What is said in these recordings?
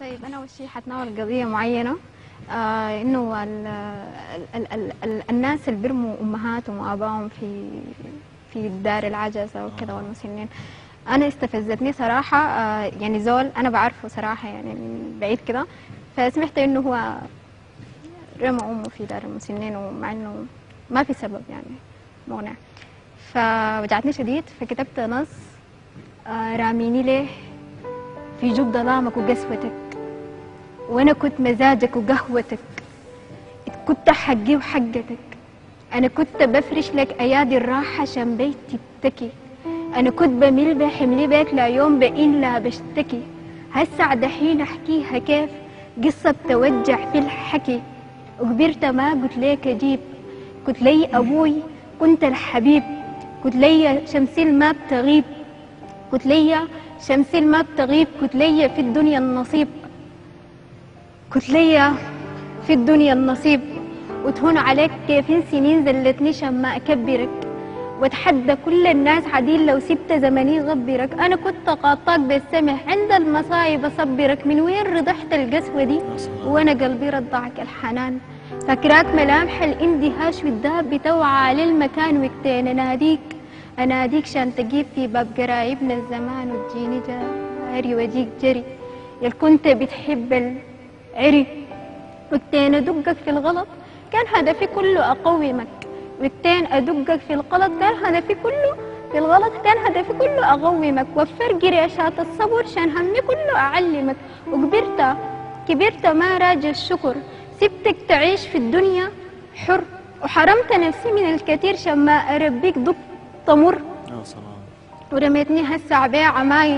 طيب أنا أول شيء حتناول قضية معينة. آه إنه ال ال ال ال الناس اللي بيرموا أمهاتهم وآبائهم في في دار العجزه وكذا والمسنين. أنا استفزتني صراحة. آه يعني زول أنا بعرفه صراحة يعني من بعيد كده. فسمعت إنه هو رمى أمه في دار المسنين ومع إنه ما في سبب يعني مقنع فوجعتني شديد فكتبت نص آه راميني ليه في جب ظلامك وقسوتك وأنا كنت مزاجك وقهوتك. كنت حقي وحقتك أنا كنت بفرش لك أيادي الراحة عشان بيتي التكي أنا كنت بميل بحملي بيك لا يوم بقين لا بشتكي. هسع دحين أحكيها كيف؟ قصة بتوجع في الحكي. وكبرت ما قلت ليك أجيب قلت لي أبوي كنت الحبيب. قلت لي شمسيل ما بتغيب. قلت لي شمسيل ما بتغيب قلت لي في الدنيا النصيب. لي في الدنيا النصيب. وتهون عليك كيفين سنين زلتني شما أكبرك. واتحدى كل الناس عديل لو سبت زمني غبرك. أنا كنت قاطاك بالسمح عند المصايب أصبرك. من وين رضحت القسوة دي؟ وأنا قلبي رضعك الحنان. فاكراك ملامح الإندهاش والذهب بتوعى للمكان وقتين أناديك أناديك شان تجيب في باب قرايبنا الزمان وتجيني جاري وأجيك جري. يل كنت بتحب العري وقتين أدقك في الغلط كان هدفي كله أقومك. وقتين أدقك في الغلط كان هدفي كله في الغلط كان هدفي كله أقومك. وفر قريشات الصبر شان همي كله أعلمك. وكبرت كبرت ما راجع الشكر. سبتك تعيش في الدنيا حر. وحرمت نفسي من الكثير شان ما أربيك ضب تمر. يا سلام. ورميتني هسه عبيعة ماي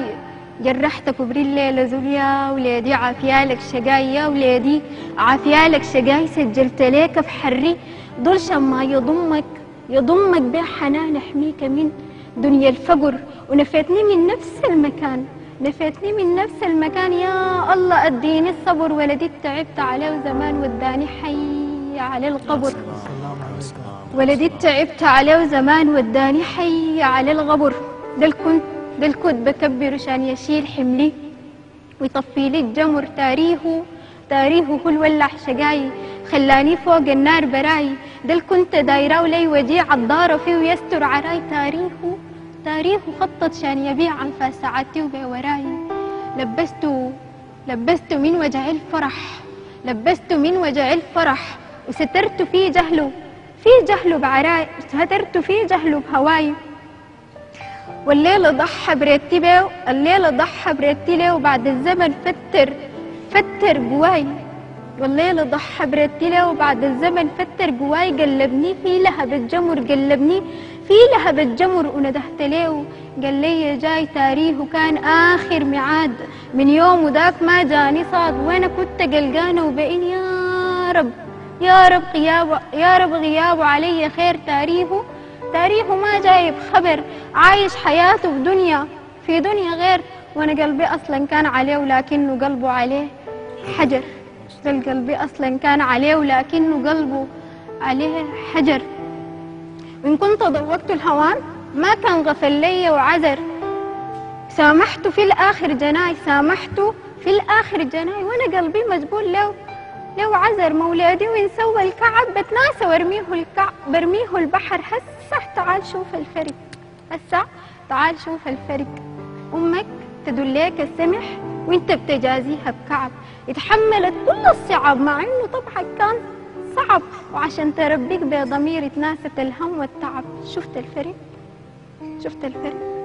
جرحتك وبريل زوليا. وليدي عافيالك شقاي يا وليدي عافيالك شقاي. سجلت ليك في حري. دول شما يضمك. يضمك بحنان يحميك من دنيا الفقر. ونفيتني من نفس المكان. نفيتني من نفس المكان. يا الله أديني الصبر. ولدي تعبت عليه زمان وداني حي على القبر. ولدي تعبت عليه زمان وداني حي على الغبر. ده الكنت ده الكنت بكبر عشان يشيل حملي. ويطفي لي الجمر تاريخه. تاريخه هو الولع شقاي. خلاني فوق النار براي. ده الكنت دايرة ولي وجيع الدار فيه ويستر عراي تاريخه تاريخه خطط شان يبيع عن ساعتي وبوراي. لبسته لبسته من وجع الفرح. لبسته من وجع الفرح. وسترت فيه جهله. في جهله بعراي سترت فيه جهله بهواي والليلة ضحى برتبه الليلة ضحى برتله وبعد الزمن فتر فتر جواي والليلة ضحى برتله وبعد الزمن فتر جواي قلبني في لهب الجمر قلبني في لهب الجمر وندهت له قال لي جاي تاريخ وكان آخر ميعاد. من يوم وذاك ما جاني صاد. وأنا كنت قلقانة وبقين يا رب. يا رب غيابه يا رب غيابه علي خير تاريخه. تاريخه ما جايب خبر. عايش حياته في دنيا في دنيا غير. وأنا قلبي أصلا كان عليه ولكنه قلبه عليه حجر. قلبي أصلا كان عليه ولكنه قلبه عليه حجر. وان كنت ضوقت الهوان ما كان غفل لي وعذر. سامحته في الآخر جناي سامحته في الآخر جناي. وأنا قلبي مجبول له. لو عذر مولادي وين سوى الكعب بتناسى وارميه الكعب برميه البحر. هسه تعال شوف الفرق هسه تعال شوف الفرق. أمك تدليك السمح وانت بتجازيها بكعب. اتحملت كل الصعاب مع إنه طبعك كان صعب وعشان تربيك بضمير تناست الهم والتعب. شفت الفرق؟ شفت الفرق؟